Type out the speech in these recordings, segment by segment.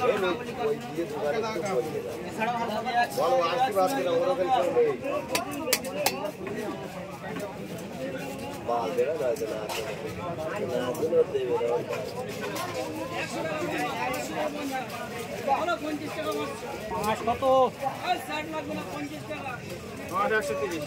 পাঁচ কত পাঁচ একশো তিরিশ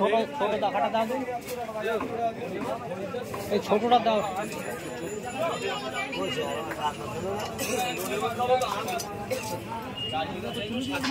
ছোট ছোট দেখাটা দাও এই ছোটটা দাও